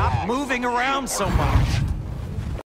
Stop moving around so much.